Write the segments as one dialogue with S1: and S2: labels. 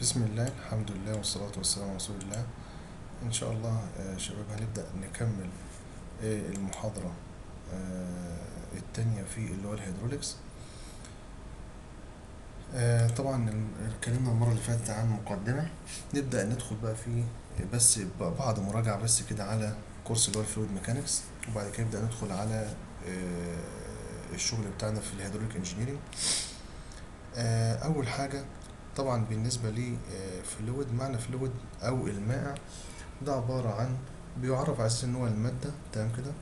S1: بسم الله الحمد لله والصلاة والسلام على رسول الله. إن شاء الله آه، شباب هنبدأ نكمل آه، المحاضرة آه، التانية في اللي هو ال hydraulics. طبعا اتكلمنا المرة اللي فاتت عن مقدمة. نبدأ ندخل بقى في بس بعض مراجعة بس كده على course اللي هو ال fluid mechanics. وبعد كده نبدأ ندخل على الشغل بتاعنا في ال hydraulic engineering أول حاجة طبعا بالنسبة لل fluid معنى fluid أو المائع ده عبارة عن بيعرف على أساس إن هو المادة تمام كده؟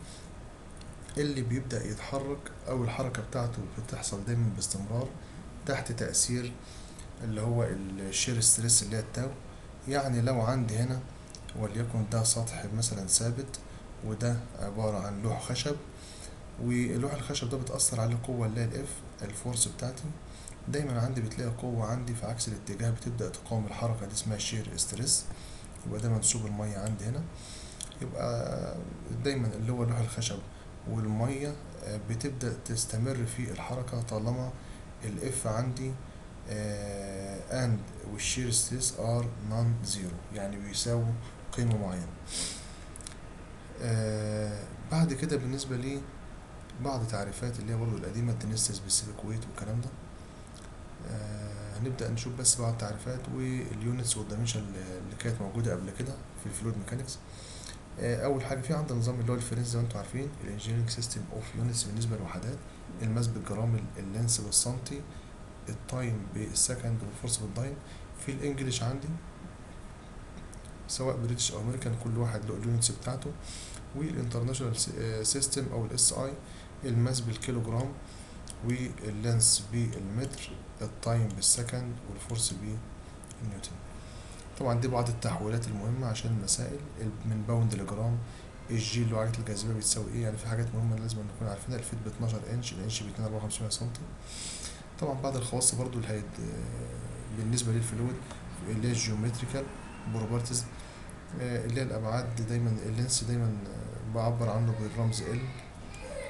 S1: اللي بيبدأ يتحرك أو الحركة بتاعته بتحصل دايما باستمرار تحت تأثير اللي هو ال shear stress اللي هي ال tau. يعني لو عندي هنا وليكن ده سطح مثلا ثابت وده عبارة عن لوح خشب ولوح الخشب ده بتأثر عليه قوة اللي هي ال F ال force بتاعتي. دايما عندي بتلاقي قوة عندي في عكس الاتجاه بتبدأ تقاوم الحركة دي اسمها shear stress يبقى ده منسوب المية عندي هنا. يبقى دايما اللي هو لوح الخشب والمية آه، بتبدأ تستمر في الحركة طالما ال F عندي and وال shear stress are non zero يعني بيساووا قيمة معينة. آه، بعد كده بالنسبة لي بعض تعريفات اللي هي برضه القديمة ال density specific weight والكلام ده. هنبدأ نشوف بس بعض التعريفات وال units وال dimension اللي كانت موجودة قبل كده في ال fluid mechanics آه، أول حاجة في عندنا نظام اللي هو ال French زي ما أنتم عارفين ال engineering system of units بالنسبة للوحدات ال mass بالجرام ال- ال length بالسنتي التايم بالسكند والفورس بالدايم. في ال English عندي سواء British أو أمريكان كل واحد له ال units بتاعته. وال international system أو ال SI ال mass بالكيلوجرام وال length بالمتر. ال time بال second وال force بالنيوتن طبعا دي بعض التحويلات المهمة عشان المسائل. من pound لجرام الجي اللي هو عجلة الجاذبية بتساوي إيه؟ يعني في حاجات مهمة لازم نكون عارفينها. ال feet ب 12 inch ال inch ب 254 سنتي طبعا بعض الخواص برضو اللي هيد بالنسبة للفلويد اللي هي ال geometrical properties اللي هي الأبعاد دايما ال length دايما آه، بعبر عنه بالرمز L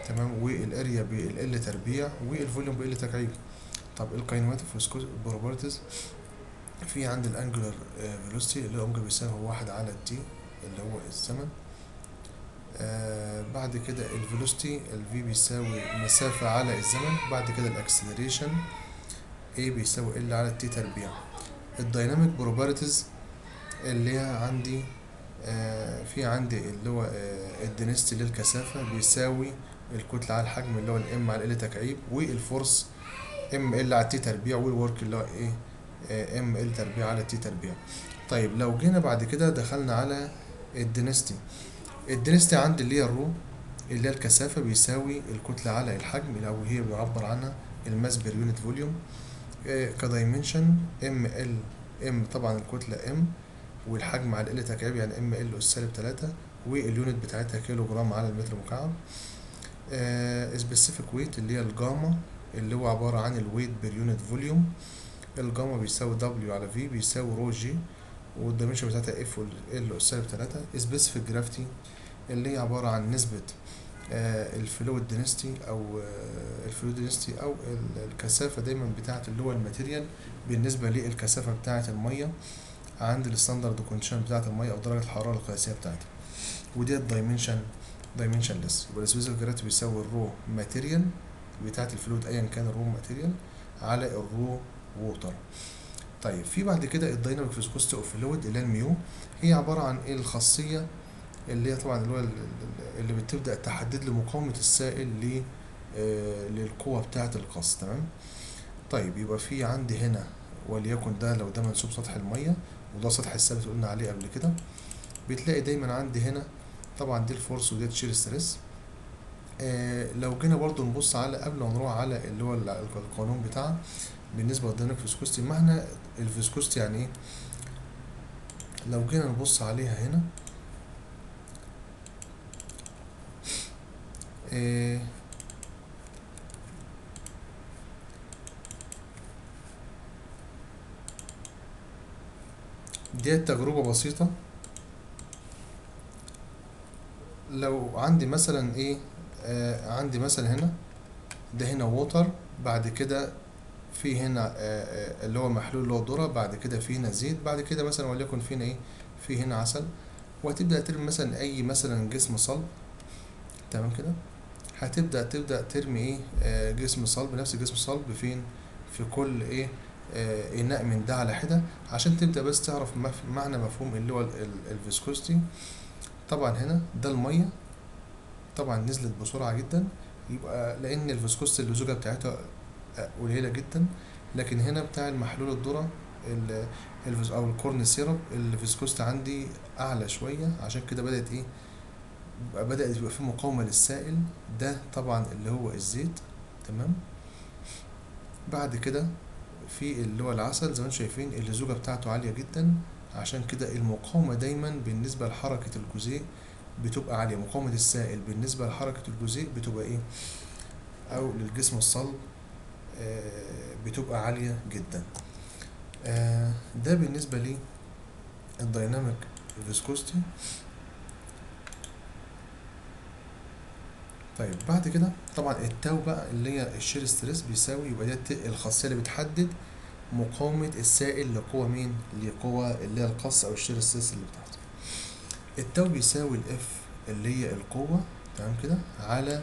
S1: تمام؟ والأريا بالال تربيع والفوليوم بال تكعيب طب ال kinematic properties في عند ال angular velocity اللي هو اوميجا بيساوي واحد على ال T اللي هو الزمن آه بعد كده ال velocity ال V بيساوي مسافة على الزمن. بعد كده ال acceleration A بيساوي L على ال T تربيع. ال dynamic properties اللي هي عندي آه في عندي اللي هو آه ال density الكثافة بيساوي الكتلة على الحجم اللي هو ال M على L تكعيب وال force M L على T تربيع وال work اللي هو إيه M L تربيع على T تربيع. طيب لو جينا بعد كده دخلنا على ال density ال density عندي اللي هي ال rho اللي هي الكثافة بيساوي الكتلة على الحجم لو هي بيعبر عنها ال mass per unit volume. ك dimension M L M طبعا الكتلة M والحجم على L تكعيب يعني M L أس سالب تلاتة وال unit بتاعتها كيلو جرام على المتر مكعب. specific weight اللي هي الجاما. اللي هو عبارة عن ال weight per unit volume ال gamma بيساوي W على V بيساوي rho g وال dimension بتاعتها F L أس سالب تلاتة specific gravity اللي هي عبارة عن نسبة آه، ال fluid density أو آه، ال fluid density أو ال- الكثافة دايما بتاعت اللي هو ال material بالنسبة للكثافة بتاعت المية عند ال standard condition بتاعت المية أو درجة الحرارة القياسية بتاعتها. ودي ال dimension dimensionless يبقى ال specific gravity بيساوي ال rho material بتاعت ال fluid ايا كان ال rho material على ال rho water. طيب في بعد كده ال dynamic viscosity of fluid اللي هي ال mu هي عبارة عن إيه الخاصية اللي هي طبعا اللي هو ال- ال- اللي بتبدأ تحدد لي مقاومه السائل ل آه، للقوة بتاعة القص تمام؟ طيب يبقى في عندي هنا وليكن ده لو ده منسوب سطح المية وده سطح الثابت قلنا عليه قبل كده بتلاقي دايما عندي هنا طبعا دي ال force ودي shear stress. آه لو جينا برضو نبص على قبل ما نروح على اللي هو ال- القانون بتاعها بالنسبة لل dynamic viscosity معنى الفيسكوستي يعني إيه؟ لو جينا نبص عليها هنا إيه ديت تجربة بسيطة. لو عندي مثلا إيه؟ آه عندي مثلا هنا. ده هنا water بعد كده في هنا آه، آه، اللي هو محلول اللي هو الذرة بعد كده في هنا زيت بعد كده مثلا وليكن فينا إيه؟ في هنا عسل. وهتبدأ ترمي مثلا أي مثلا جسم صلب. تمام كده؟ هتبدأ تبدأ ترمي إيه؟ آه، جسم صلب. نفس جسم صلب فين؟ في كل إيه؟ آه، إناء من ده على حدة. عشان تبدأ بس تعرف معنى مفهوم اللي هو ال viscosity. طبعا هنا ده المية. طبعا نزلت بسرعة جدا يبقى لأن ال viscosity اللزوجة بتاعتها آه، قليلة جدا لكن هنا بتاع المحلول الذرة ال- ال vis- أو ال corn syrup ال viscosity عندي أعلى شوية عشان كده بدأت إيه بقى- بدأت يبقى في مقاومة للسائل ده طبعا اللي هو الزيت تمام؟ بعد كده في اللي هو العسل زي ما أنتم شايفين اللزوجة بتاعته عالية جدا عشان كده المقاومة دايما بالنسبة لحركة الجزيء بتبقى عالية. مقاومة السائل بالنسبة لحركة الجزيء بتبقى إيه؟ أو للجسم الصلب آه، بتبقى عالية جدا. آه، ده بالنسبة لي ال dynamic viscosity. طيب بعد كده طبعا ال tau بقى اللي هي ال shear stress بيساوي يبقى دي الخاصية اللي بتحدد مقاومة السائل لقوة مين؟ لقوة اللي هي القص أو ال shear stress اللي بتاعته ال tau بيساوي ال F اللي هي القوة تمام كده على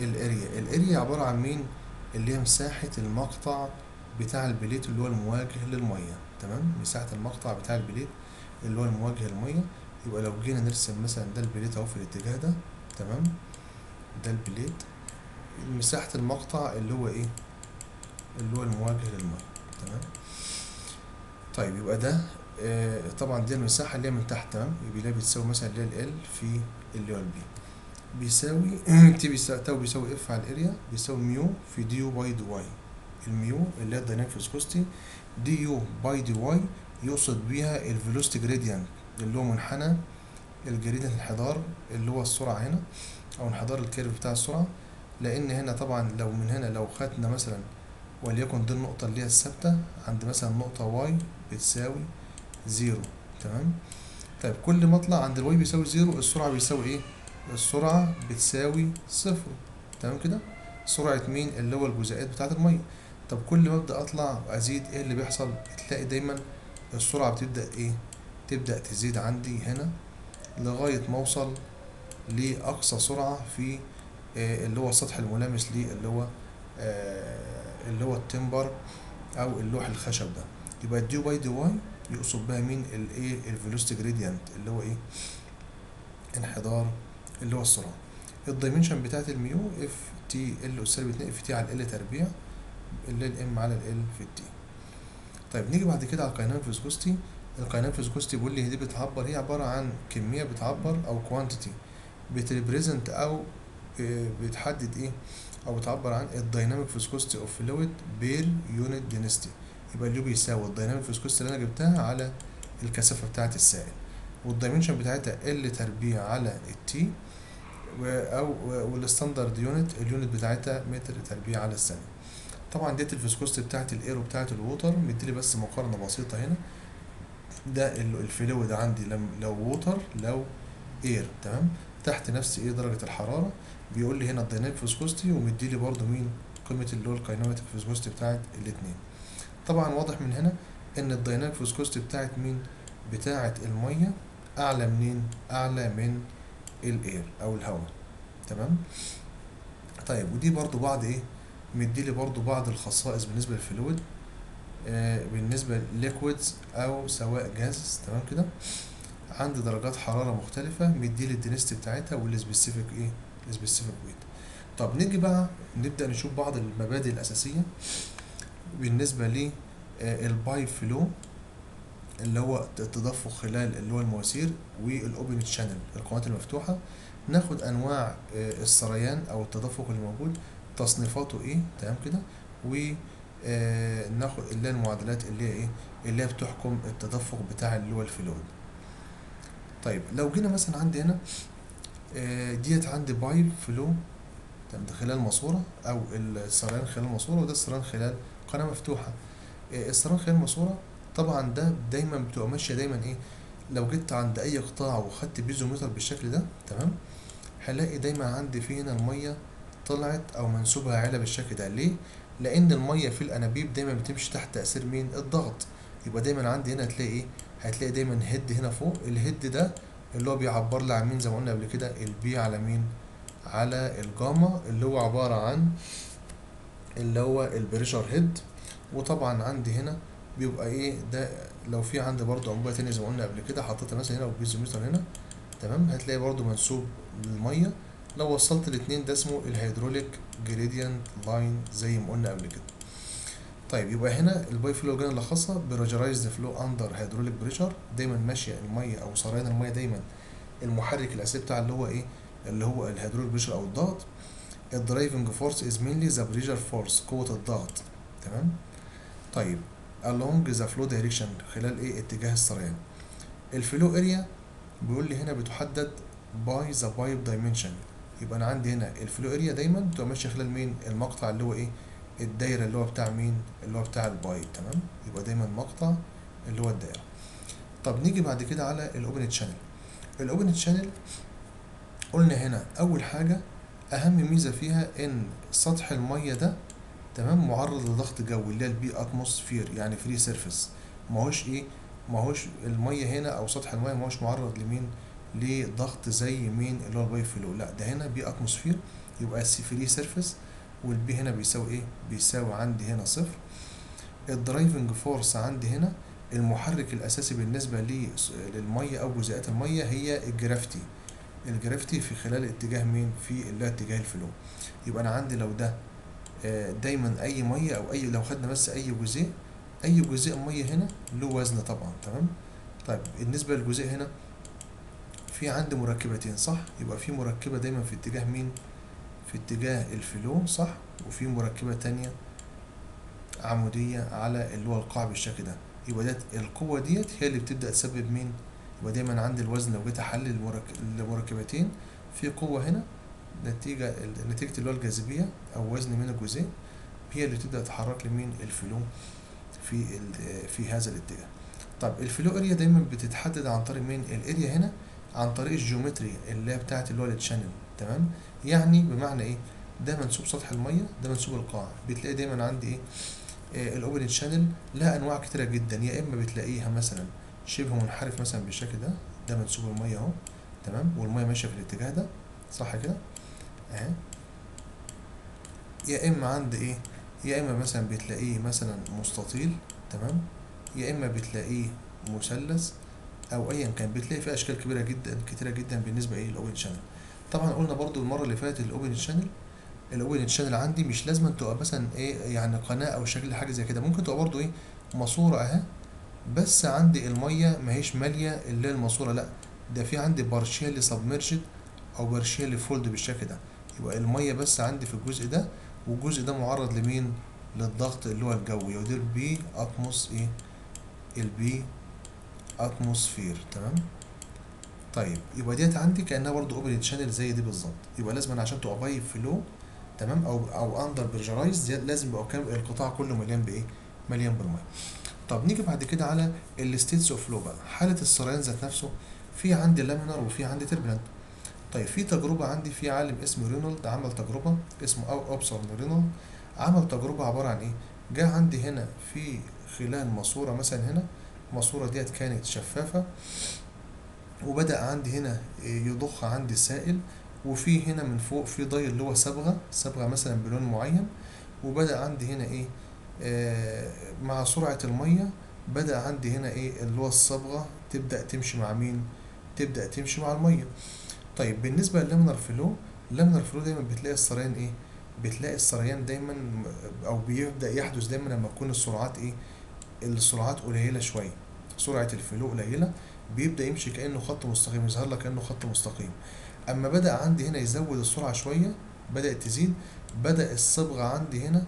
S1: ال area ال area عبارة عن مين؟ اللي هي مساحة المقطع بتاع ال plate اللي هو المواجه للمية تمام؟ مساحة المقطع بتاع ال plate اللي هو المواجه للمية يبقى لو جينا نرسم مثلا ده ال plate أهو في الاتجاه ده تمام؟ ده ال plate مساحة المقطع اللي هو إيه اللي هو المواجه للمية تمام طيب يبقى ده طبعا دي المساحة اللي هي من تحت تمام؟ يبقى ده بتساوي مثلا اللي هي L في اللي هو ال B بيساوي T بيساوي tau بيساوي F على ال area بيساوي mu في du by dy ال mu اللي هي ال dynamic viscosity du by dy يقصد بيها ال velocity gradient اللي هو منحنى ال gradient الانحدار اللي هو السرعة هنا أو انحدار ال curve بتاع السرعة. لأن هنا طبعا لو من هنا لو خدنا مثلا وليكن دي النقطة اللي هي الثابتة عند مثلا نقطة y بتساوي zero. تمام؟ طيب كل ما اطلع عند ال y بيساوي zero السرعة بيساوي إيه؟ السرعة بتساوي صفر. تمام كده؟ سرعة مين؟ اللي هو الجزيئات بتاعة المية. طب كل ما ابدأ أطلع أزيد إيه اللي بيحصل؟ تلاقي دايما السرعة بتبدأ إيه؟ تبدأ تزيد عندي هنا لغاية ما أوصل لأقصى سرعة في آه، اللي هو السطح الملامس ليه؟ اللي هو آه، اللي هو ال timber أو اللوح الخشب ده. يبقى ال d by dy يقصد بها مين؟ الايه ال velocity gradient اللي هو إيه؟ انحدار اللي هو السرعة. ال dimension بتاعت ال mu F T L سالب 2 F T على L تربيع اللي ال M على L في ال T طيب نيجي بعد كده على ال kinematic viscosity ال kinematic viscosity بيقول لي دي بتعبر هي عبارة عن كمية بتعبر أو quantity بت represent أو آه، بتحدد إيه؟ أو بتعبر عن ال dynamic viscosity of fluid per unit density يبقى اللي بيساوي ال dynamic viscosity اللي أنا جبتها على الكثافة بتاعه السائل. وال dimension بتاعتها L تربيع على ال T أو وال standard unit ال unit بتاعتها متر تربيع على الثانية. طبعا ديت ال viscosity بتاعت ال air وبتاعت ال water مديلي بس مقارنة بسيطة هنا. ده ال- ال fluid عندي لو water لو air تمام؟ تحت نفس إيه درجة الحرارة. بيقول لي هنا ال dynamic viscosity ومديلي برضو مين؟ قيمة اللي هو ال kinematic viscosity بتاعت الاثنين طبعا واضح من هنا إن ال dynamic viscosity بتاعت مين؟ بتاعت المية أعلى منين؟ أعلى من ال air أو الهواء. تمام؟ طيب ودي برضو بعض إيه؟ مديلي برضو بعض الخصائص بالنسبة لل fluid آه بالنسبة لل liquids أو سواء جاز تمام كده؟ عند درجات حرارة مختلفة مديلي ال density بتاعتها وال specific إيه؟ ال specific weight. طب نيجي بقى نبدأ نشوف بعض المبادئ الأساسية. بالنسبة ل ال pipe flow اللي هو التدفق خلال اللي هو المواسير وال open channel القنوات المفتوحة. ناخد أنواع آه، السريان أو التدفق اللي موجود. تصنيفاته إيه؟ تمام كده. و آه، اللي هي المعادلات اللي هي إيه؟ اللي هي بتحكم التدفق بتاع اللي هو ال fluid طيب لو جينا مثلا عندي هنا آه، ديت عندي pipe flow خلال ماسوره أو السريان خلال ماسوره وده السريان خلال قناة مفتوحة. آه، السريان خلال ماسورة. طبعا ده دايما بتبقى ماشية دايما إيه لو جيت عند أي قطاع وخدت piezometer بالشكل ده تمام؟ هلاقي دايما عندي فيه هنا المية طلعت أو منسوبها عالي بالشكل ده. ليه؟ لأن المية في الأنابيب دايما بتمشي تحت تأثير مين؟ الضغط. يبقى دايما عندي هنا هتلاقي إيه؟ هتلاقي دايما head هنا فوق. ال head ده اللي هو بيعبر لي عن مين؟ زي ما قلنا قبل كده ال P على مين؟ على الجاما اللي هو عبارة عن اللي هو ال pressure head وطبعا عندي هنا بيبقى إيه ده لو في عندي برضو انبوبه تانية زي ما قلنا قبل كده حطيتها مثلا هنا و piezometer هنا تمام؟ هتلاقي برضو منسوب للمية. لو وصلت الاتنين ده اسمه ال hydraulic gradient line زي ما قلنا قبل كده. طيب يبقى هنا ال pipe flow جانا لخصها pressurized flow under hydraulic pressure دايما ماشية المية أو سريان المية دايما المحرك الأساسي بتاع اللي هو إيه اللي هو ال hydraulic pressure أو الضغط. ال driving force is mainly the pressure force قوه الضغط. تمام؟ طيب along the flow direction خلال إيه اتجاه السريان ال flow area بيقول لي هنا بتحدد by the pipe dimension يبقى أنا عندي هنا ال flow area دايما بتبقى ماشية خلال مين؟ المقطع اللي هو إيه؟ الدايرة اللي هو بتاع مين؟ اللي هو بتاع ال pipe تمام؟ يبقى دايما مقطع اللي هو الدايره طب نيجي بعد كده على ال open channel ال open channel قلنا هنا أول حاجة أهم ميزة فيها إن سطح المية ده تمام معرض لضغط جوي اللي هي ال P atmosphere يعني free surface ما هوش إيه؟ ما هوش المية هنا أو سطح المية ما هوش معرض لمين؟ لضغط زي مين؟ اللي هو ال pipe flow لا ده هنا P atmosphere يبقى free surface وال P هنا بيساوي إيه؟ بيساوي عندي هنا صفر. ال driving force عندي هنا المحرك الأساسي بالنسبة للمية أو جزيئات المية هي ال gravity ال gravity في خلال اتجاه مين؟ في اللي هو اتجاه ال flow. يبقى أنا عندي لو ده دايما أي مية أو أي لو خدنا بس أي جزيء أي جزيء مية هنا له وزن طبعا تمام؟ طيب بالنسبة للجزيء هنا في عندي مركبتين صح؟ يبقى في مركبة دايما في اتجاه مين؟ في اتجاه ال flow صح؟ وفي مركبة تانية عمودية على اللي هو القاع بالشكل ده. يبقى ديت القوة ديت هي اللي بتبدأ تسبب مين؟ يبقى دايما عندي الوزن لو جيت أحلل المركبتين في قوة هنا نتيجة نتيجة اللي هو الجاذبية أو وزن من الجزيء هي اللي تبدأ تحرك لمين ال flow في في هذا الاتجاه. طب ال flow area دايما بتتحدد عن طريق مين؟ ال area هنا عن طريق ال geometry اللي هي بتاعت اللي هو ال channel تمام؟ يعني بمعنى إيه؟ ده منسوب سطح المية ده منسوب القاع بتلاقي دايما عندي إيه؟ آه ال open channel لها أنواع كتيرة جدا يا إما بتلاقيها مثلا شبه منحرف مثلا بالشكل ده. ده منسوب المية أهو. تمام؟ والمية ماشية في الاتجاه ده. صح كده؟ أهي. يا إما عند إيه؟ يا إما مثلا بتلاقيه مثلا مستطيل. تمام؟ يا إما بتلاقيه مثلث. أو ايا كان. بتلاقي فيه أشكال كبيرة جدا كتيرة جدا بالنسبة إيه لل open channel طبعا قلنا برضو المرة اللي فاتت ال open channel ال open channel عندي مش لازم تبقى مثلا إيه؟ يعني قناة أو شكل حاجة زي كده. ممكن تبقى برضو إيه؟ ماسورة أهي. بس عندي المية ماهيش مالية اللي هي الماسورة لا ده في عندي partially submerged أو partially filled بالشكل ده. يبقى المية بس عندي في الجزء ده والجزء ده معرض لمين؟ للضغط اللي هو الجوي ودي ال P atmos إيه؟ ال P atmosphere تمام؟ طيب يبقى ديت عندي كأنها برضو open channel زي دي بالظبط. يبقى لازم عشان تبقى pipe flow تمام؟ أو أو under pressurized لازم يبقى القطاع كله مليان بإيه؟ مليان بالمية. طب نيجي بعد كده على ال states of flow بقى حالة السريان ذات نفسه في عندي laminar وفي عندي turbulent طيب في تجربة عندي في عالم اسمه رينولد عمل تجربة اسمه أو أوبسون رينولد عمل تجربة عبارة عن إيه؟ جه عندي هنا في خلال ماسورة مثلا هنا الماسورة ديت كانت شفافة وبدأ عندي هنا يضخ عندي سائل وفي هنا من فوق في ضي اللي هو صبغة صبغة مثلا بلون معين وبدأ عندي هنا آه مع سرعة المية بدأ عندي هنا إيه اللي هو الصبغة تبدأ تمشي مع مين؟ تبدأ تمشي مع المية. طيب بالنسبة لل laminar flow ال laminar flow دايما بتلاقي السريان إيه؟ بتلاقي السريان دايما أو بيبدأ يحدث دايما لما تكون السرعات إيه؟ السرعات قليلة شوية. سرعة ال flow قليلة بيبدأ يمشي كأنه خط مستقيم يظهر لك كأنه خط مستقيم. أما بدأ عندي هنا يزود السرعة شوية بدأت تزيد بدأ الصبغة عندي هنا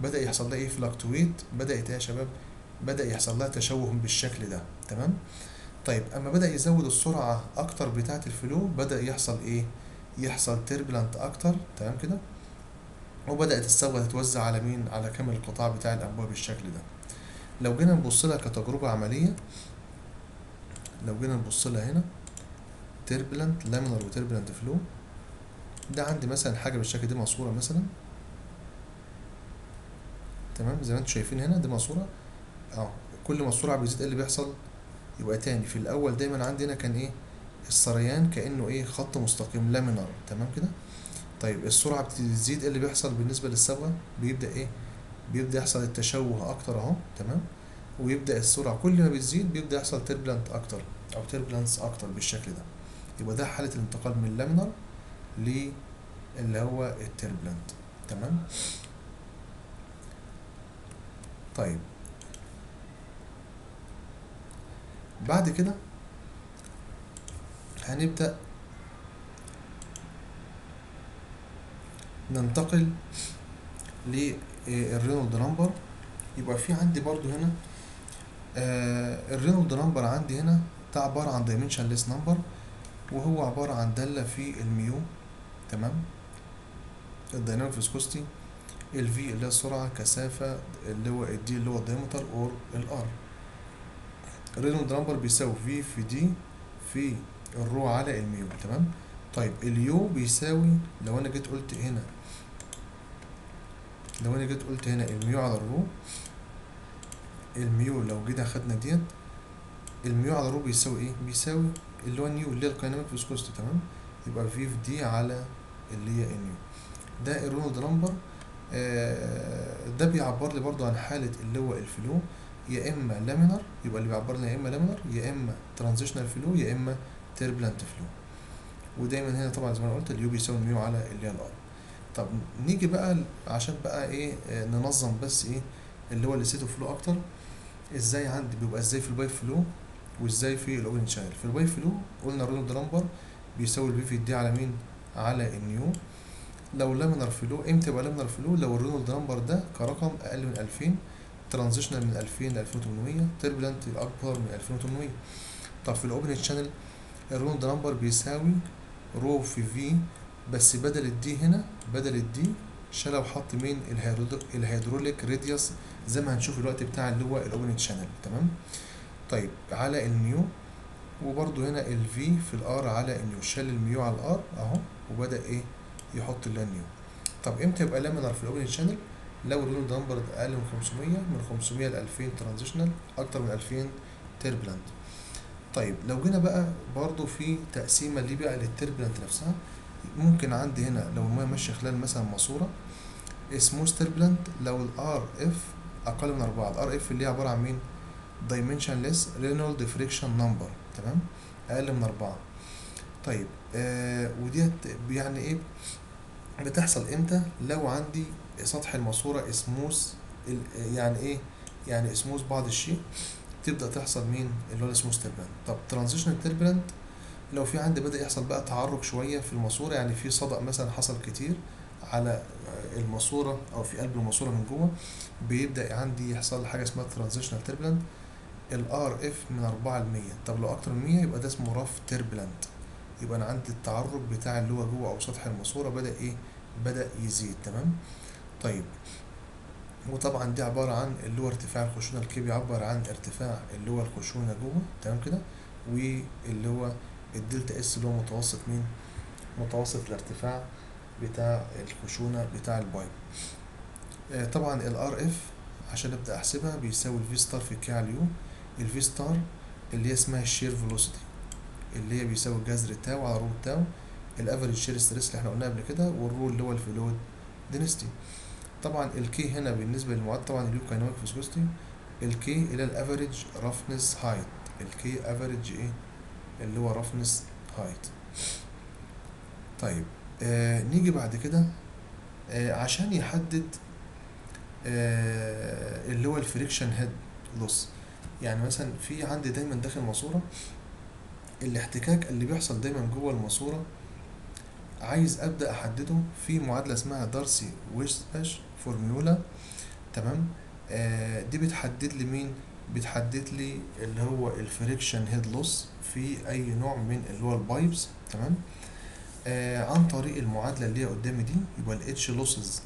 S1: بدأ يحصل لها إيه؟ fluctuate بدأت إيه يا شباب بدأ يحصل لها تشوه بالشكل ده. تمام؟ طيب أما بدأ يزود السرعة أكتر بتاعة ال flow بدأ يحصل إيه؟ يحصل turbulent أكتر. تمام كده؟ وبدأت الصبغه تتوزع على مين؟ على كامل القطاع بتاع الأنبوبة بالشكل ده. لو جينا نبص لها كتجربة عملية لو جينا نبص لها هنا turbulent laminar و turbulent flow ده عندي مثلا حاجة بالشكل ده ماسوره مثلا. تمام؟ زي ما أنتم شايفين هنا دي ماسورة. آه كل ما السرعه بتزيد إيه اللي بيحصل؟ يبقى تاني. في الأول دايما عندي هنا كان إيه؟ السريان كأنه إيه؟ خط مستقيم laminar تمام كده؟ طيب السرعة بتزيد إيه اللي بيحصل بالنسبة للصبغه بيبدأ إيه؟ بيبدأ يحصل التشوه أكتر أهو. تمام؟ ويبدأ السرعة كل ما بتزيد بيبدأ يحصل turbulent أكتر أو turbulence أكتر بالشكل ده. يبقى ده حالة الانتقال من ال laminar ل اللي هو ال turbulent تمام؟ طيب. بعد كده هنبدأ ننتقل لل Reynolds number. يبقى في عندي برضو هنا آه ال Reynolds number عندي هنا ده عبارة عن dimensionless number وهو عبارة عن دالة في ال mu. تمام؟ ال dynamic viscosity ال V اللي هي السرعة كثافة اللي هو ال D اللي هو ال diameter or ال R ال Reynolds number بيساوي V في D في ال rho على ال mu تمام؟ طيب اليو بيساوي لو أنا جيت قلت هنا لو أنا جيت قلت هنا ال mu على ال rho ال mu لو جينا خدنا ديت ال mu على ال rho بيساوي إيه؟ بيساوي اللي هو nu اللي هي ال dynamic viscosity تمام؟ يبقى V في D على اللي هي ال nu ده ال Reynolds number ده بيعبر لي برضو عن حالة اللي هو ال flow. يا إما laminar يبقى اللي بيعبر لنا يا إما laminar يا إما transitional flow يا إما turbulent flow ودايما هنا طبعا زي ما قلت اليو بيساوي ال mu على اللي هي ال rho طب نيجي بقى عشان بقى إيه آه ننظم بس إيه اللي هو ال state flow أكتر. إزاي عندي بيبقى إزاي في ال pipe flow وإزاي في ال open channel في ال pipe flow قلنا ال Reynolds number بيساوي ال V في D على مين؟ على ال nu. لو laminar flow إمتى يبقى laminar flow لو ال Reynolds number ده كرقم أقل من 2000 transitional من 2000 ل 2800 turbulent أكبر من 2800 طب في ال open channel ال Reynolds number بيساوي rho في V بس بدل ال D هنا بدل ال D شال وحط مين ال hydraulic radius زي ما هنشوف الوقت بتاع اللي هو ال open channel تمام؟ طيب على ال nu وبرده هنا ال V في ال R على ال nu شال ال mu على ال rho أهو وبدأ إيه؟ يحط ال nu طب إمتى يبقى laminar في ال open channel لو ال Reynolds number أقل من 500 من 500 ل 2000 transitional أكتر من 2000 turbulent طيب لو جينا بقى برضو في تقسيمة ليه بقى لل turbulent نفسها ممكن عندي هنا لو المية ماشية خلال مثلا ماسورة smooth turbulent لو ال RF أقل من 4 ال RF اللي هي عبارة عن مين؟ dimensionless Reynolds friction number تمام؟ أقل من 4 طيب آه وديت يعني إيه؟ بتحصل إمتى؟ لو عندي سطح الماسورة سموث يعني إيه؟ يعني سموث بعض الشيء تبدأ تحصل مين؟ اللي هو ال smooth turbulent طب transitional turbulent لو في عندي بدأ يحصل بقى تعرج شوية في الماسورة يعني في صدأ مثلا حصل كتير على الماسورة أو في قلب الماسورة من جوه بيبدأ عندي يحصل حاجة اسمها transitional turbulent ال RF من 4 ل 100 طب لو أكتر من 100 يبقى ده اسمه rough turbulent يبقى أنا عندي التعرج بتاع اللي هو جوه أو سطح الماسورة بدأ إيه؟ بدأ يزيد تمام؟ طيب. وطبعا دي عبارة عن اللي هو ارتفاع الخشونة ال k بيعبر عن ارتفاع اللي هو الخشونة جوه تمام كده؟ واللي هو ال delta s اللي هو متوسط مين؟ متوسط الارتفاع بتاع الخشونة بتاع ال pipe. آه طبعا ال Rf عشان أبدأ أحسبها بيساوي ال v star في k على ال υ ال v star اللي هي اسمها ال shear velocity اللي هي بيساوي جذر tau على rho tau ال average shear stress اللي إحنا قلناه قبل كده وال rho اللي هو ال fluid density طبعا ال k هنا بالنسبة للمعاد طبعا اليو كايناميك فيسكوستي الكي إلى الأفريج roughness height الكي أفريج إيه؟ اللي هو رفنس هايت طيب آه نيجي بعد كده آه عشان يحدد آه اللي هو ال friction head loss. يعني مثلا في عندي دايما داخل الماسوره الاحتكاك اللي بيحصل دايما جوه الماسورة عايز أبدأ أحدده في معادلة اسمها دارسي ويشباش فورمولا تمام؟ آه دي بتحدد لي مين؟ بتحدد لي اللي هو ال friction head loss في أي نوع من اللي هو ال pipes. تمام؟ آه عن طريق المعادلة اللي هي قدامي دي يبقى ال h losses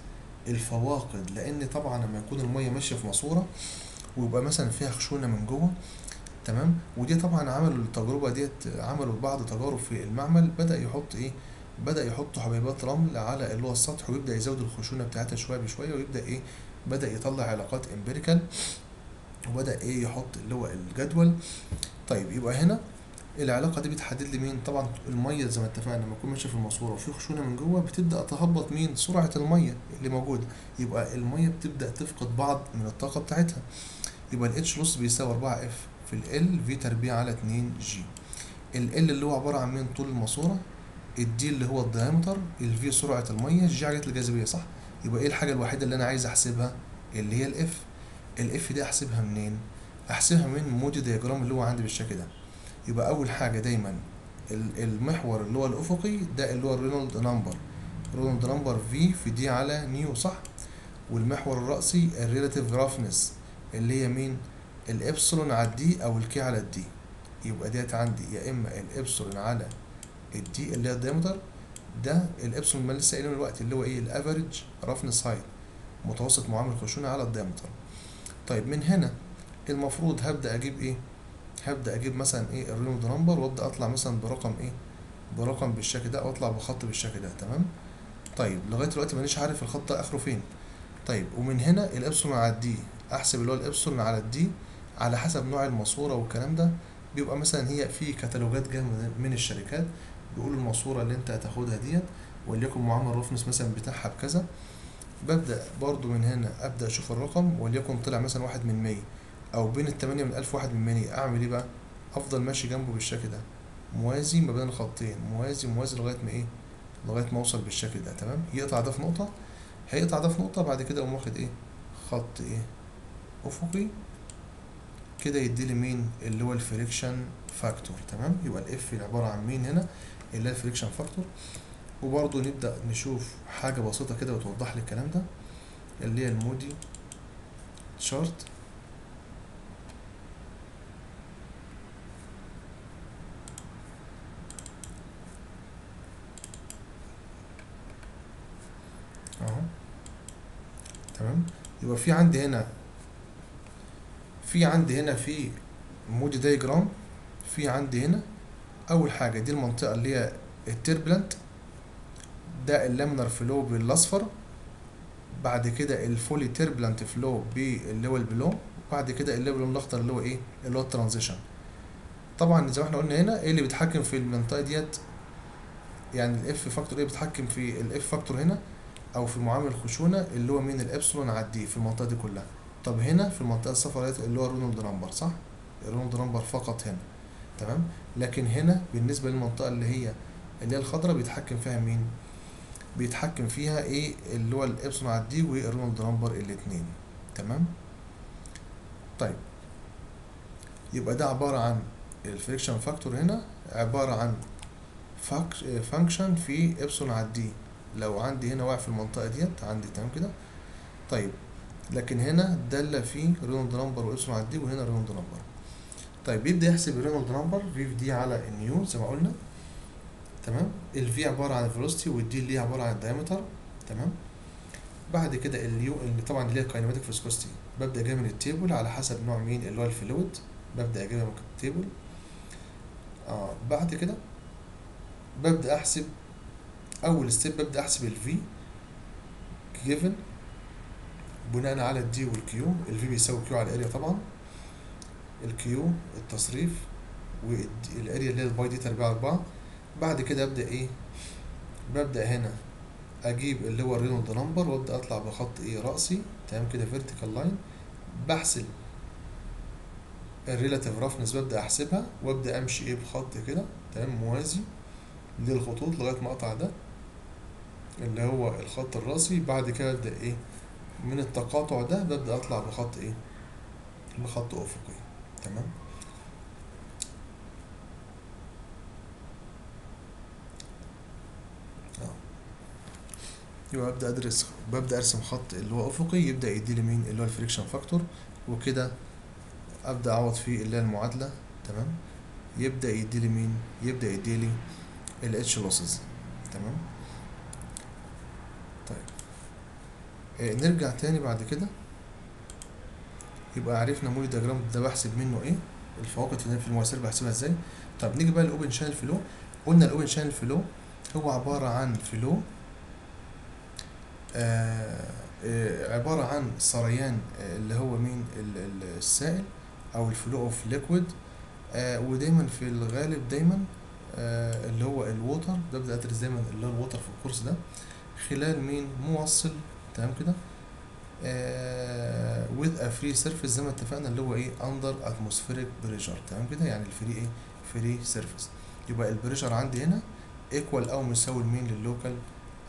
S1: الفواقد لأن طبعا لما يكون المية ماشية في ماسورة ويبقى مثلا فيها خشونة من جوه تمام؟ ودي طبعا عملوا التجربة ديت عملوا بعض تجارب في المعمل بدأ يحط إيه؟ بدأ يحط حبيبات رمل على اللي هو السطح ويبدأ يزود الخشونة بتاعتها شوية بشوية ويبدأ إيه؟ بدأ يطلع علاقات امبيريكال وبدأ إيه؟ يحط اللي هو الجدول. طيب يبقى هنا العلاقة دي بتحدد لي مين؟ طبعا المية زي ما اتفقنا لما اكون ماشي في الماسورة وفي خشونة من جوه بتبدأ تهبط مين؟ سرعة المية اللي موجودة. يبقى المية بتبدأ تفقد بعض من الطاقة بتاعتها. يبقى ال h loss بيساوي 4 f في l v تربيع على 2 جي ال اللي هو عبارة عن مين؟ طول الماسورة. ال d اللي هو ال diameter ال v سرعة المية. الجي عجله الجاذبية صح؟ يبقى إيه الحاجة الوحيدة اللي أنا عايز أحسبها؟ اللي هي ال f ال f دي أحسبها منين؟ أحسبها من مودي diagram اللي هو عندي بالشكل ده. يبقى أول حاجة دايما ال- المحور اللي هو الأفقي ده اللي هو ال Reynolds number. Reynolds number v في d على nu صح؟ والمحور الرأسي ال relative roughness اللي هي مين؟ الإبسلون على ال d أو الكي على الدي. يبقى ديت عندي يا إما الإبسلون على الدي اللي هي ال diameter ده الإبسلون ما لسه قايلينه دلوقتي اللي هو إيه؟ ال average roughness height متوسط معامل الخشونه على ال diameter طيب من هنا المفروض هبدأ أجيب إيه؟ هبدأ أجيب مثلا إيه؟ ال Reynolds number وأبدأ أطلع مثلا برقم إيه؟ برقم بالشكل ده أو أطلع بخط بالشكل ده تمام؟ طيب لغاية دلوقتي مانيش عارف الخط ده آخره فين. طيب ومن هنا الإبسلون على ال d أحسب اللي هو الإبسلون على ال d على حسب نوع الماسورة والكلام ده بيبقى مثلا هي في كتالوجات جاية من- الشركات بيقولوا الماسورة اللي انت هتاخدها ديت وليكن معامل roughness مثلا بتاعها بكذا. ببدأ برضو من هنا أبدأ أشوف الرقم وليكن طلع مثلا واحد من مية أو بين التمانية من ألف واحد من مية. أعمل إيه بقى؟ أفضل ماشي جنبه بالشكل ده. موازي ما بين الخطين موازي موازي لغاية ما إيه؟ لغاية ما أوصل بالشكل ده تمام؟ يقطع ده في نقطة هيقطع ده في نقطة بعد كده أقوم واخد إيه؟ خط إيه؟ أفقي. كده يديلي مين اللي هو ال friction factor تمام؟ يبقى ال f عبارة عن مين هنا؟ اللي هي ال friction factor. وبرضه نبدأ نشوف حاجة بسيطة كده وتوضح لي الكلام ده اللي هي المودي chart أهو. تمام؟ يبقى في عندي هنا في عندي هنا في مودي diagram في عندي هنا أول حاجة دي المنطقة اللي هي ال turbulent ده ال laminar flow بالأصفر بعد كده ال fully turbulent flow باللي هو ال blue بعد كده باللون الأخضر اللي هو إيه؟ اللي هو ال transition طبعا زي ما إحنا قلنا هنا إيه اللي بيتحكم في المنطقة ديت؟ يعني ال f factor إيه بيتحكم في ال f factor هنا؟ أو في معامل الخشونه اللي هو مين الإبسلون على ال d في المنطقة دي كلها. طب هنا في المنطقة الصفراء اللي هو Reynolds number صح؟ ال Reynolds number فقط هنا تمام؟ لكن هنا بالنسبة للمنطقة اللي هي اللي هي الخضراء بيتحكم فيها مين؟ بيتحكم فيها إيه؟ اللي هو الابسلون على ال d وال Reynolds number الاتنين تمام؟ طيب يبقى ده عبارة عن ال friction factor هنا عبارة عن function في ابسلون على ال d. لو عندي هنا واقع في المنطقة ديت عندي تمام كده؟ طيب لكن هنا دالة في Reynolds number و epsilon على ال d وهنا Reynolds number. طيب بيبدا يحسب ال Reynolds number v في d على ال nu زي ما قلنا. تمام؟ ال v عبارة عن ال velocity وال d اللي هي عبارة عن ال diameter تمام؟ بعد كده ال υ اللي طبعا اللي هي ال kinematic viscosity ببدأ أجيبها من ال table على حسب نوع مين اللي هو ال fluid ببدأ أجيبها من ال table. آه بعد كده ببدأ أحسب أول step ببدأ أحسب ال v given بناء على الدي والكيو الفي بيساوي كيو على الاريا طبعا. ال Q التصريف وال area اللي هي ال pi d تربيع أربعة. بعد كده أبدأ إيه؟ ببدأ هنا أجيب اللي هو ال Reynolds number وأبدأ أطلع بخط إيه؟ رأسي. تمام كده؟ vertical line بحسب ال relative roughness ببدأ أحسبها وأبدأ أمشي إيه؟ بخط كده. تمام؟ موازي للخطوط لغاية ما اقطع ده اللي هو الخط الرأسي. بعد كده أبدأ إيه؟ من التقاطع ده ببدا أطلع بخط إيه؟ بخط أفقي. تمام؟ آه. يبقى ابدا أدرس ببدأ أرسم خط اللي هو أفقي يبدأ يديلي مين؟ اللي هو ال friction factor. وكده أبدأ أعوض فيه اللي هي المعادلة. تمام؟ يبدأ يديلي مين؟ يبدأ يديلي ال H losses تمام طيب آه نرجع تاني بعد كده. يبقى عرفنا Moody diagram ده بحسب منه إيه؟ الفواقد في المواسير بحسبها إزاي؟ طب نيجي بقى ال open channel flow قلنا ال open channel flow هو عبارة عن flow آه آه، عبارة عن سريان آه، اللي هو مين؟ ال- ال- السائل أو ال flow of liquid ودايما في الغالب دايما آه، اللي هو ال water ده بدأت ادرس دايما اللي هو ال water في الكورس ده. خلال مين؟ موصل تمام كده؟ آه with a free surface زي ما اتفقنا اللي هو إيه؟ under atmospheric pressure. تمام كده؟ يعني ال free إيه؟ free surface يبقى ال pressure عندي هنا equal أو مساوي لمين؟ لل local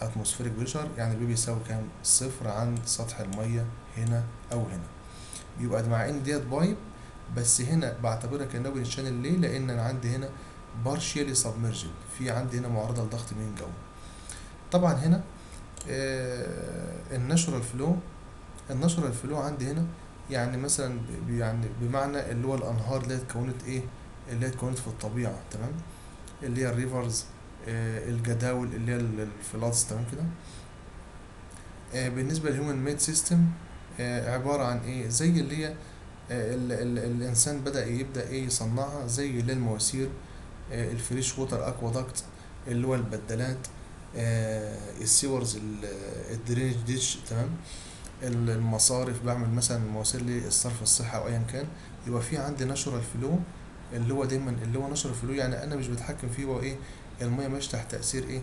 S1: atmospheric pressure يعني ال P بيساوي كام؟ صفر عند سطح المية هنا أو هنا. يبقى مع إن ديت pipe بس هنا بعتبرها كانه channel ليه؟ لأن أنا عندي هنا partially submerged في عندي هنا معرضة لضغط من جو طبعا هنا آه ال natural flow. ال natural flow عندي هنا يعني مثلا يعني بمعنى اللي هو الأنهار اللي اتكونت إيه؟ اللي هي اتكونت في الطبيعة تمام؟ اللي هي الريفرز آه الجداول اللي هي ال- الفلاتس تمام كده؟ آه بالنسبة للهيومن ميد سيستم عبارة عن إيه؟ زي اللي هي ال ال الإنسان بدأ يبدأ إيه؟ يصنعها زي اللي المواسير الفريش ووتر اكوادكت اللي هو البدلات. السيورز ال- ال drainage ditch تمام؟ ال- المصارف بعمل مثلا مواسير للصرف الصحي أو ايا كان يبقى في عندي natural flow اللي هو دايما اللي هو natural flow يعني أنا مش بتحكم فيه هو إيه؟ المية ماشيه تحت تأثير إيه؟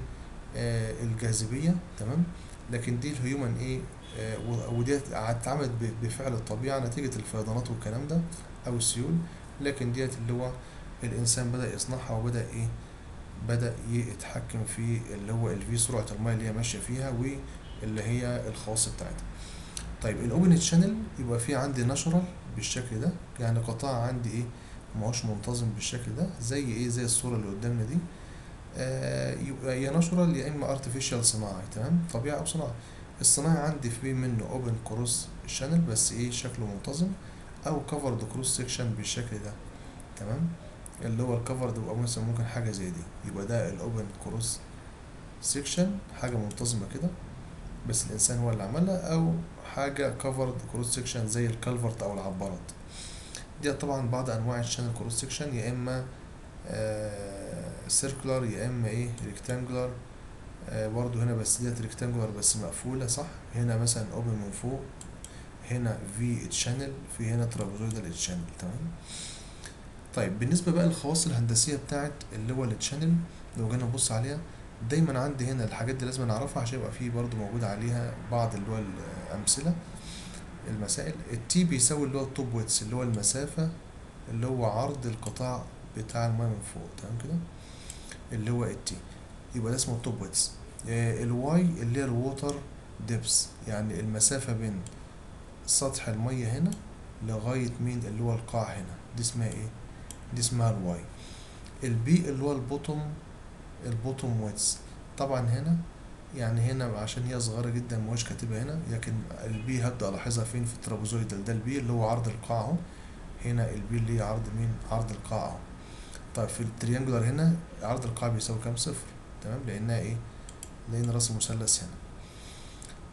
S1: آه الجاذبية تمام؟ لكن دي ال human إيه؟ آه و- وديت اتعملت بفعل الطبيعة نتيجة الفيضانات والكلام ده أو السيول لكن ديت اللي هو الإنسان بدأ يصنعها وبدأ إيه؟ بدأ يتحكم في اللي هو الفي سرعة الميه اللي هي ماشية فيها واللي هي الخواص بتاعتها. طيب ال open channel يبقى في عندي natural بالشكل ده يعني قطاع عندي إيه؟ ماهوش منتظم بالشكل ده زي إيه؟ زي الصورة اللي قدامنا دي. آه يبقى يا natural يا إما artificial صناعي تمام؟ طبيعي أو صناعي الصناعي عندي في منه open cross channel بس إيه؟ شكله منتظم أو covered cross section بالشكل ده تمام؟ اللي هو ال covered بيبقى مثلا ممكن حاجة زي دي. يبقى ده ال open cross section حاجة منتظمة كده. بس الإنسان هو اللي عملها أو حاجة covered cross section زي ال culvert أو العبارات. دي طبعا بعض أنواع ال channel cross section يا إما circular يا إما إيه rectangular برضو هنا بس ديت rectangular بس مقفولة صح؟ هنا مثلا open من فوق هنا في channel في هنا trapezoidal channel تمام؟ طيب بالنسبة بقى للخواص الهندسية بتاعت اللي هو ال channel لو جينا نبص عليها دايما عندي هنا الحاجات دي لازم نعرفها عشان يبقى في برضو موجود عليها بعض اللي هو الأمثلة المسائل. ال T بيساوي اللي هو ال top width اللي هو المسافة اللي هو عرض القطاع بتاع الماء من فوق تمام كده؟ اللي هو ال T. يبقى ده اسمه ال top width ال Y اللي هي ال water depth يعني المسافة بين سطح المية هنا لغاية مين؟ اللي هو القاع هنا. دي اسمها إيه؟ دي اسمها ال Y ال B اللي هو ال bottom ال bottom width. طبعا هنا يعني هنا عشان هي صغيرة جدا مش كاتبها هنا لكن ال B هبدأ ألاحظها فين؟ في ال trapezoidal. ده ال B اللي هو عرض القاع أهو. هنا ال B اللي هي عرض مين؟ عرض القاع أهو. طيب في ال triangular هنا عرض القاع بيساوي كام؟ صفر. تمام؟ لأنها إيه؟ لأن رأس المثلث هنا.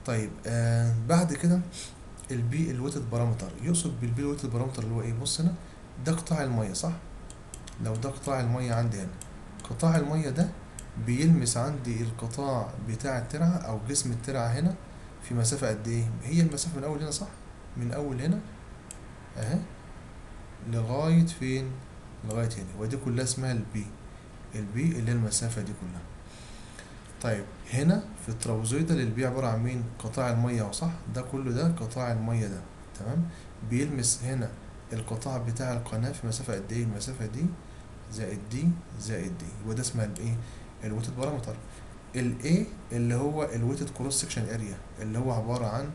S1: طيب آه بعد كده ال P ال wetted perimeter يقصد بال P ال wetted perimeter اللي هو إيه؟ بص هنا. ده قطاع المية صح؟ لو ده قطاع المية عندي هنا. قطاع المية ده بيلمس عندي القطاع بتاع الترعة أو جسم الترعة هنا في مسافة قد إيه؟ هي المسافة من أول هنا صح؟ من أول هنا أهي لغاية فين؟ لغاية هنا. ودي كلها اسمها ال P ال P اللي هي المسافة دي كلها. طيب هنا في ال trapezoidal ال P عبارة عن مين؟ قطاع المية اهو صح؟ ده كله ده قطاع المية ده تمام؟ بيلمس هنا القطاع بتاع القناة في مسافة قد إيه؟ المسافة دي زائد دي زائد دي وده اسمها الايه ال wetted perimeter ال A اللي هو ال wetted cross section area اللي هو عبارة عن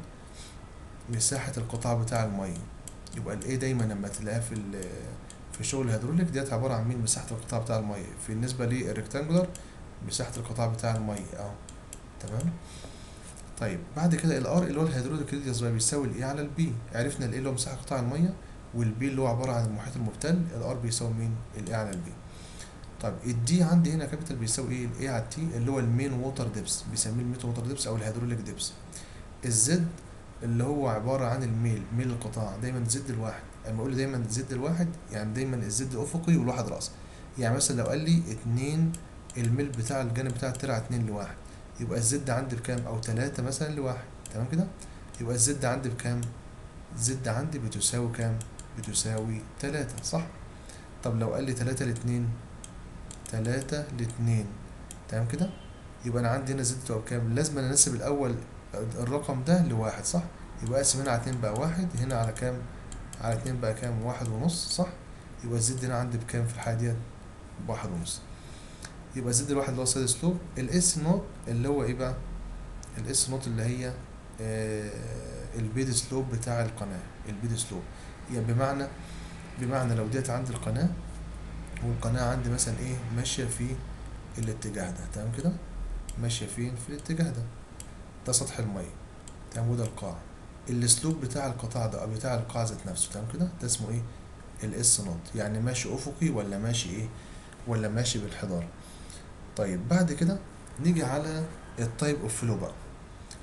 S1: مساحة القطاع بتاع المية. يبقى ال A دايما لما تلاقيها في في شغل الهيدروليك ديت عبارة عن مين؟ مساحة القطاع بتاع المية. في بالنسبة لل rectangular مساحة القطاع بتاع المية. أهو. تمام؟ طيب بعد كده ال R اللي هو ال hydraulic radius بيساوي ال A على ال P عرفنا ال A اللي هو مساحة قطاع المية؟ وال P اللي هو عبارة عن المحيط المبتل ال R بيساوي مين؟ ال A على ال P طيب ال D عندي هنا capital بيساوي إيه؟ ال A على ال T اللي هو ال mean water depth بيسميه ال mean water depth أو ال hydraulic depth ال z اللي هو عبارة عن الميل ميل القطاع دايما z لواحد. اما أقول دايما z لواحد يعني دايما ال z أفقي والواحد راسي يعني مثلا لو قال لي اتنين الميل بتاع الجانب بتاع الترعة اتنين لواحد. يبقى ال z عندي بكام؟ أو تلاتة مثلا لواحد. تمام كده؟ يبقى ال z عندي بكام؟ z عندي بتساوي كام؟ بتساوي تلاتة صح؟ طب لو قال لي تلاتة لاتنين تلاتة لاتنين تمام كده؟ يبقى أنا عندي هنا z تبقى بكام؟ لازم أنا انسب الأول الرقم ده لواحد صح؟ يبقى أقسم هنا على اتنين بقى واحد هنا على كام؟ على اتنين بقى كام؟ واحد ونص صح؟ يبقى ال z هنا عندي بكام في الحالة ديت؟ بواحد ونص. يبقى ال z لواحد اللي هو side slope ال S note اللي هو إيه بقى؟ ال S note اللي هي آه ال bed slope بتاع القناة ال bed slope. يعني بمعنى بمعنى لو ديت عندي القناة والقناة عندي مثلا إيه ماشية في الاتجاه ده تمام كده؟ ماشية فين؟ في الاتجاه ده. ده سطح المية تمام؟ وده القاع. ال slope بتاع القطاع ده أو بتاع القاع ذات نفسه تمام كده؟ ده اسمه إيه؟ ال S note. يعني ماشي أفقي ولا ماشي إيه؟ ولا ماشي بانحدار طيب بعد كده نيجي على ال type of flow بقى.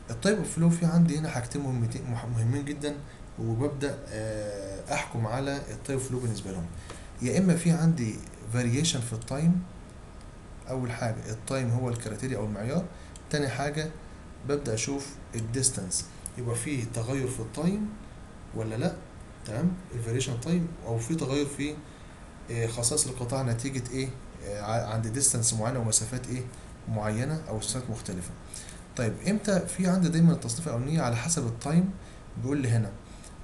S1: ال type of flow في عندي هنا حاجتين مهمتين مهمين جدا وببدأ أحكم على ال type flow بالنسبة لهم. يا إما في عندي variation في ال time أول حاجة ال time هو ال criteria أو المعيار. تاني حاجة ببدأ أشوف ال distance يبقى في تغير في ال time ولا لأ؟ تمام؟ ال variation time أو في تغير في خصائص القطاع نتيجة إيه؟ عند distance معينة ومسافات إيه؟ معينة أو مسافات مختلفة. طيب إمتى في عندي دايما التصنيف الأولانية على حسب ال time بيقول لي هنا.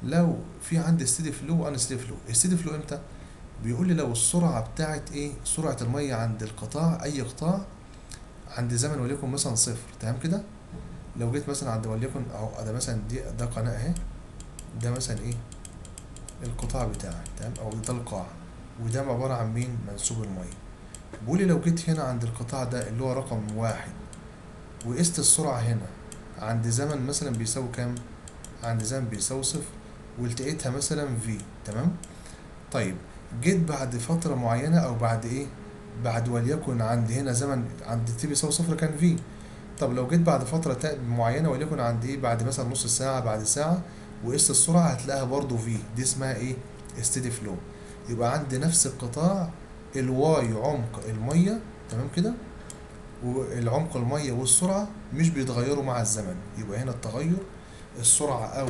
S1: لو في عندي steady flow و unsteady flow ال steady flow إمتى؟ بيقول لي لو السرعة بتاعت إيه؟ سرعة المية عند القطاع أي قطاع عند زمن وليكن مثلا صفر. تمام كده؟ لو جيت مثلا عند وليكن اهو ده مثلا دي ده قناة أهي. ده مثلا إيه؟ القطاع بتاعي. تمام؟ أو ده القاع. وده عبارة عن مين؟ منسوب المية. بيقول لي لو جيت هنا عند القطاع ده اللي هو رقم واحد وقست السرعة هنا عند زمن مثلا بيساوي كام؟ عند زمن بيساوي صفر. والتقيتها مثلا في تمام؟ طيب جيت بعد فترة معينة أو بعد إيه؟ بعد وليكن عند هنا زمن عند تي بيساوي صفر كان في طب لو جيت بعد فترة معينة وليكن عند إيه؟ بعد مثلا نص ساعة بعد ساعة وقست السرعة هتلاقيها برضو في دي اسمها إيه؟ ستيدي فلو يبقى عند نفس القطاع ال y عمق المية تمام كده؟ والعمق المية والسرعة مش بيتغيروا مع الزمن يبقى هنا التغير السرعة أو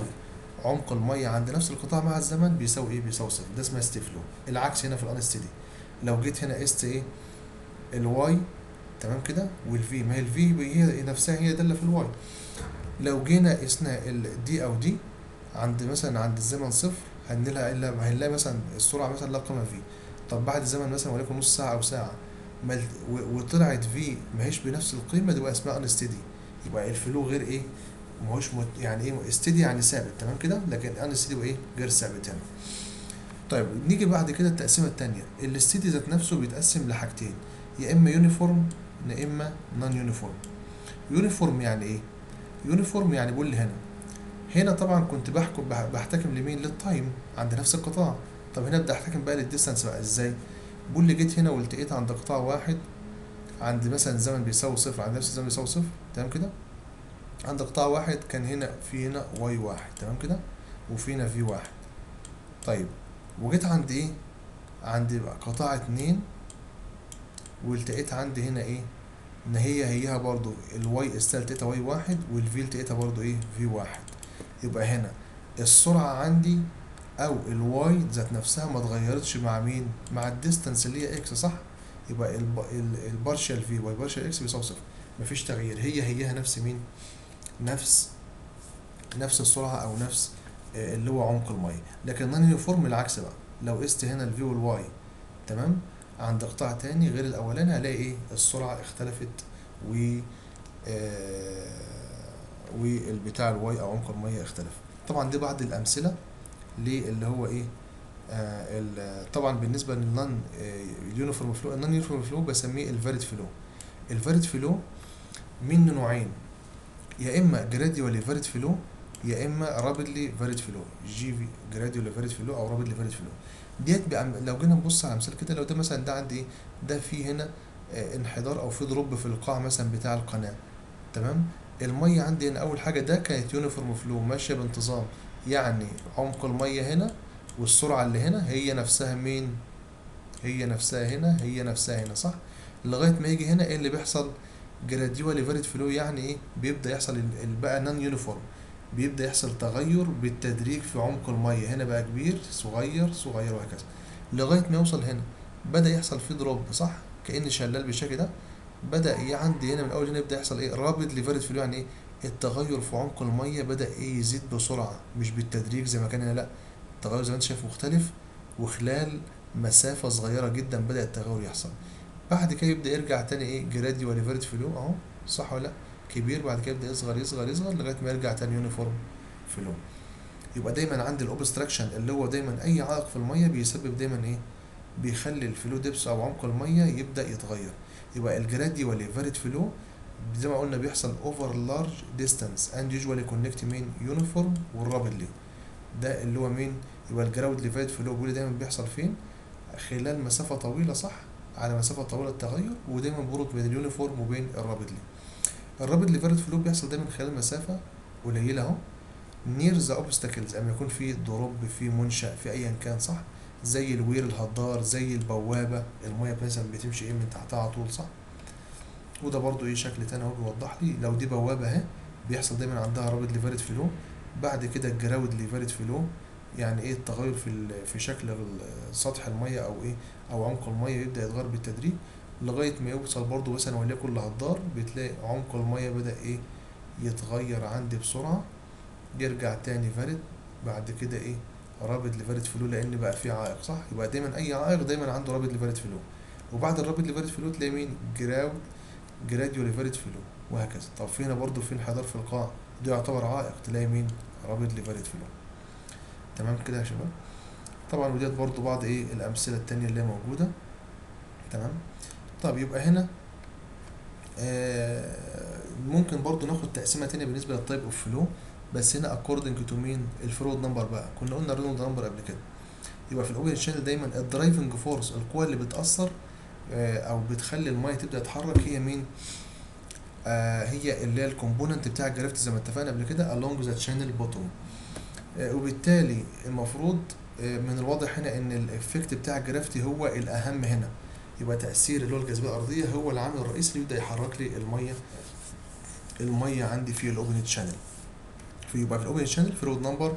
S1: عمق المية عند نفس القطاع مع الزمن بيساوي إيه؟ بيساوي صفر. ده اسمها steady flow العكس هنا في ال unsteady لو جيت هنا قست إيه؟ ال y تمام كده؟ وال V ما هي ال V هي نفسها هي دالة في ال y لو جينا قسنا ال V أو V عند مثلا عند الزمن صفر هنلاقي هنلاقي مثلا السرعة مثلا لا قيمة في طب بعد زمن مثلا وليكن نص ساعة أو ساعة وطلعت في ما هيش بنفس القيمة تبقى اسمها unsteady يبقى ال flow غير إيه؟ ما هوش يعني إيه steady يعني ثابت تمام كده؟ لكن unsteady وإيه؟ غير ثابت هنا. طيب نيجي بعد كده التقسيمة الثانية ال steady ذات نفسه بيتقسم لحاجتين يا إما uniform يا إما non-uniform uniform يعني إيه؟ uniform يعني بقول هنا. هنا طبعا كنت بحكم بحتكم لمين؟ لل time عند نفس القطاع. طب هنا ابدا أحتكم بقى لل distance بقى إزاي؟ بقول لي جيت هنا ولتقيت عند قطاع واحد عند مثلا زمن بيساوي صفر عند نفس الزمن بيساوي صفر تمام كده؟ عند قطاع واحد كان هنا في هنا y واحد تمام كده؟ وفي هنا V واحد. طيب وجيت عند إيه؟ عند قطاع اتنين ولتقيت عندي هنا إيه؟ إن هي هيها برضو ال y still بتاعتها y واحد وال V لتقيتها برضو إيه؟ V واحد. يبقى هنا السرعة عندي أو ال y ذات نفسها ما اتغيرتش مع مين؟ مع ال distance اللي هي x صح؟ يبقى ال partial V y partial x بيساوي صفر. مفيش تغيير. هي هيها نفس مين؟ نفس نفس السرعة أو نفس اللي هو عمق المية. لكن non-uniform العكس بقى. لو قست هنا ال V وال y تمام؟ عند قطاع تاني غير الأولاني هلاقي إيه؟ السرعة اختلفت و والبتاع ال y أو عمق المية اختلف. طبعا دي بعض الأمثلة للي هو إيه؟ آه طبعا بالنسبة لل non-uniform flow ال non-uniform flow بسميه ال varied flow ال varied flow منه نوعين. يا إما gradually varied flow يا إما rapidly varied flow جي في gradually varied flow أو rapidly varied flow ديت لو جينا نبص على مثال كده لو ده مثلا ده عندي إيه؟ ده في هنا آه انحدار أو في drop في القاع مثلا بتاع القناة. تمام؟ الميه عندي هنا أول حاجة ده كانت uniform flow ماشية بانتظام. يعني عمق المية هنا والسرعة اللي هنا هي نفسها مين؟ هي نفسها هنا هي نفسها هنا صح؟ لغاية ما يجي هنا إيه اللي بيحصل؟ gradually varied flow يعني إيه؟ بيبدأ يحصل بقى non-uniform بيبدأ يحصل تغير بالتدريج في عمق المية. هنا بقى كبير صغير صغير وهكذا. لغاية ما يوصل هنا بدأ يحصل فيه drop صح؟ كأن شلال بالشكل ده. إيه عندي هنا من أول هنا يبدأ يحصل إيه؟ rapidly varied flow يعني إيه؟ التغير في عمق المية بدأ إيه؟ يزيد بسرعة. مش بالتدريج زي ما كان هنا لأ. التغير زي ما أنت شايف مختلف وخلال مسافة صغيرة جدا بدأ التغير يحصل. بعد كده يبدأ يرجع تاني إيه gradually varied flow أهو. صح ولا لأ؟ كبير بعد كده يبدأ يصغر يصغر يصغر لغاية ما يرجع تاني uniform flow يبقى دايما عندي ال obstruction اللي هو دايما أي عائق في المية بيسبب دايما إيه؟ بيخلي ال flow depth أو عمق المية يبدأ يتغير. يبقى ال gradually varied flow زي ما قلنا بيحصل over large distance and usually connect مين uniform وال rapidly ده اللي هو مين يبقى ال gradually varied flow بيقول دايما بيحصل فين؟ خلال مسافة طويلة صح؟ على مسافة طويلة التغير ودايما بيربط بين ال uniform وبين ال rapidly ال rapidly varied flow بيحصل دايما خلال مسافه قليلة أهو near the obstacles أما يكون في drop في منشأ في ايا كان صح؟ زي ال weir الهدار زي البوابة المية مثلا بتمشي إيه من تحتها على طول صح؟ وده برضو إيه شكل تاني أهو بيوضح لي. لو دي بوابة أهي بيحصل دايما عندها rapidly varied flow. بعد كده ال gradually varied flow يعني إيه التغير في في شكل سطح المية أو إيه أو عمق المية يبدأ يتغير بالتدريج لغاية ما يوصل برضو مثلا وليكن لهدار بتلاقي عمق المية بدأ إيه يتغير عندي بسرعة يرجع تاني varied بعد كده إيه rapidly varied flow لأن بقى في عائق صح؟ يبقى دايما أي عائق دايما عنده rapidly varied flow. وبعد ال rapidly varied flow تلاقي مين؟ gradually gradually varied flow وهكذا. طب في هنا برضو في انحدار في القاع؟ ده يعتبر عائق تلاقي مين؟ rapidly varied flow. تمام كده يا شباب؟ طبعا وديت برضو بعض إيه الأمثلة التانية اللي هي موجودة. تمام؟ طب يبقى هنا آه ممكن برضو ناخد تقسيمة تانية بالنسبة لل type of flow بس هنا according to مين ال Froude number بقى. كنا قلنا ال Reynolds number قبل كده. يبقى في ال open channel دايما ال driving force القوة اللي بتأثر آه، أو بتخلي الميه تبدأ تتحرك هي مين؟ آه هي اللي هي ال component بتاع ال gravity زي ما اتفقنا قبل كده along the channel bottom. آه وبالتالي المفروض من الواضح هنا إن ال effect بتاع ال gravity هو الأهم هنا. يبقى تأثير اللي هو الجاذبية الأرضية هو العامل الرئيسي اللي يبدأ يحرك لي المية المية عندي في ال open channel فيبقى في ال open channel Froude number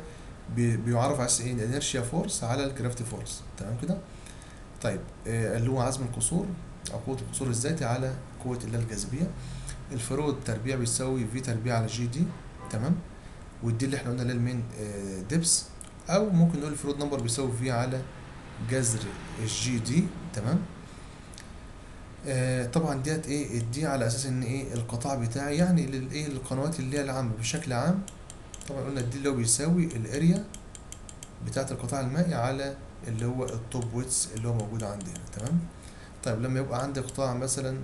S1: بيعرف على أساس إيه؟ ال inertia force على ال gravity force تمام كده؟ طيب آه اللي هو عزم القصور أو قوة القصور الذاتي على قوة اللي الجاذبية. ال Froude تربيع بيساوي V تربيع على g D تمام؟ وال D اللي إحنا قلنا اللي ال mean آه depth أو ممكن نقول ال Froude number بيساوي V على جذر ال g D تمام؟ آه طبعا ديت إيه ال D على أساس إن إيه القطاع بتاعي يعني للايه القنوات اللي هي العامة بشكل عام. طبعا قلنا ال D اللي هو بيساوي ال area بتاعة القطاع المائي على اللي هو ال top width اللي هو موجود عندي هنا تمام؟ طيب لما يبقى عندي قطاع مثلا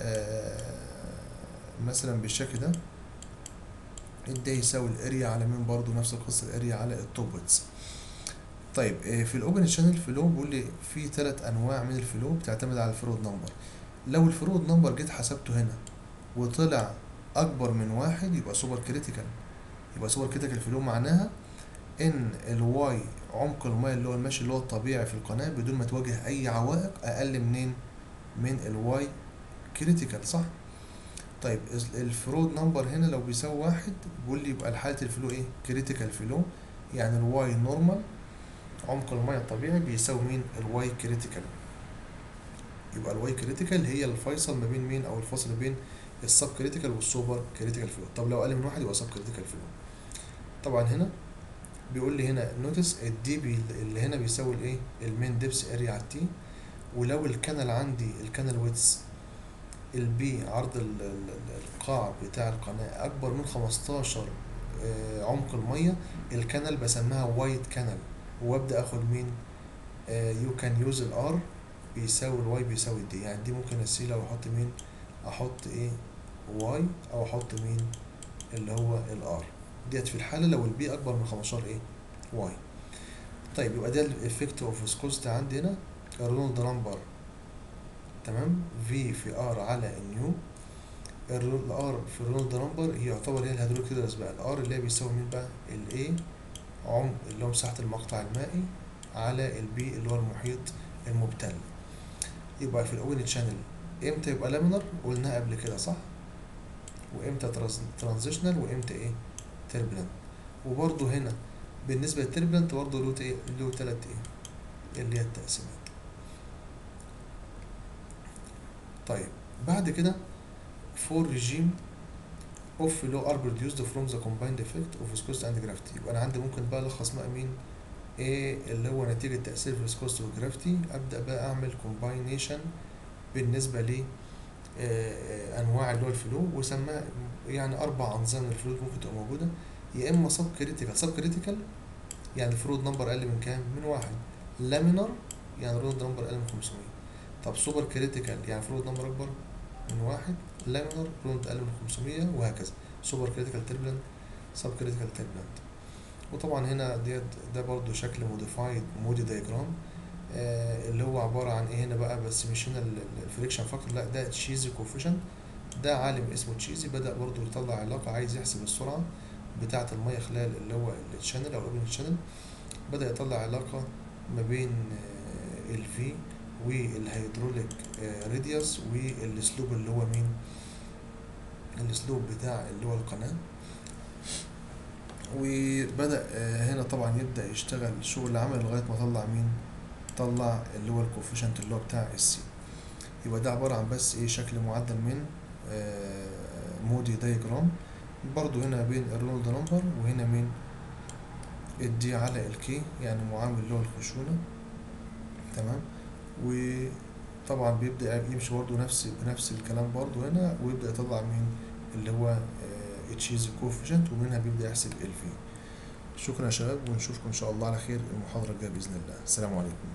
S1: آه مثلا بالشكل ده ال D يساوي ال area على مين برضو نفس القصة ال area على ال top width طيب آه في ال open channel flow بيقول لي في ثلاث أنواع من ال flow بتعتمد على ال Froude number لو ال Froude number جيت حسبته هنا وطلع أكبر من واحد يبقى super critical يبقى super critical flow معناها إن ال y عمق الماء اللي هو الماشي اللي هو الطبيعي في القناة بدون ما تواجه أي عوائق أقل من مين؟ من ال y critical صح؟ طيب ال Froude number هنا لو بيساوي واحد بيقول لي يبقى حاله ال flow إيه؟ critical flow يعني ال y normal عمق الماء الطبيعي بيساوي مين؟ ال y critical يبقى ال y critical هي الفيصل ما بين مين أو الفاصل بين ال sub critical وال super critical flow. طب لو أقل من واحد يبقى sub critical flow. طبعا هنا بيقول لي هنا notes ال D ب اللي هنا بيساوي ال A ال mean depth area على ال T ولو ال canal عندي ال canal width ال B عرض ال- ال- القاع بتاع القناة أكبر من 15 آه، عمق المية. ال canal بسميها wide canal وأبدأ أخد مين؟ you can use ال R بيساوي ال y بيساوي ال D يعني D ممكن أسيلها وأحط مين؟ أحط إيه؟ y أو أحط مين؟ اللي هو ال R ديت في الحالة لو ال B أكبر من 15 إيه؟ y طيب يبقى ده ال effect of viscosity عندي هنا. ال Reynolds number تمام؟ في V R على ال nu ال R في ال Reynolds number هي يعتبر هي ال hydraulic radius بقى ال R اللي هي بيساوي مين بقى؟ ال A عمق اللي هو مساحة المقطع المائي على ال P اللي هو المحيط المبتل. يبقى في ال open channel إمتى يبقى laminar قلناها قبل كده صح؟ وإمتى transitional وإمتى إيه؟ turbulent وبرضه هنا بالنسبة لل turbulent برضه له له تلات إيه اللي هي التقسيمات طيب بعد كده four regime of flow are produced from the combined effect of viscosity and gravity يبقى أنا عندي ممكن بقى ألخص بقى مين إيه اللي هو نتيجة تأثير viscosity و gravity أبدأ بقى أعمل combination بالنسبة ل آه، أنواع اللي هو ال flow وسماها يعني أربع أنظمة ال flow ممكن تبقى موجودة. يا إما sub critical sub critical يعني ال Froude number أقل من كام؟ من واحد. laminar يعني ال Reynolds number أقل من 500 طب super critical يعني Froude number أكبر من واحد laminar Reynolds أقل من 500 وهكذا. super critical turbulent subcritical turbulent. وطبعا هنا ديت ده برضو شكل modified Moody diagram آه اللي هو عبارة عن إيه هنا بقى؟ بس مش هنا ال friction factor لا ده Chezy coefficient ده عالم اسمه Chezy بدأ برضو يطلع علاقة عايز يحسب السرعة بتاعة المية خلال اللي هو ال channel أو ال open ال channel بدأ يطلع علاقة ما بين ال V وال hydraulic radius وال slope اللي هو مين؟ ال slope بتاع اللي هو القناة. وبدأ آه، هنا طبعا يبدأ يشتغل شغل عمل لغاية ما طلع مين؟ طلع اللي هو ال coefficient اللي هو بتاع ال C يبقى ده عبارة عن بس إيه شكل معدل من آه، Moody diagram. برضو هنا بين ال Reynolds number وهنا من ال D على ال K يعني معامل اللي هو الخشونة. تمام؟ وطبعا بيبدأ يمشي برضو نفس بنفس الكلام برضو هنا ويبدأ يطلع من اللي هو Chezy coefficient ومنها بيبدأ يحسب ال V شكرا يا شباب ونشوفكم إن شاء الله على خير المحاضرة الجاية بإذن الله. السلام عليكم.